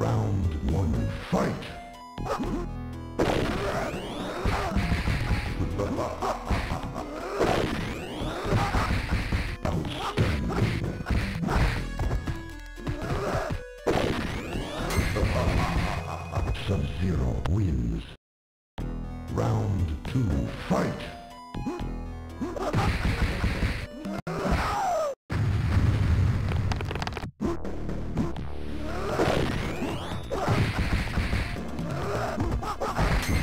Round one, fight! Sub-Zero wins. Round two, fight!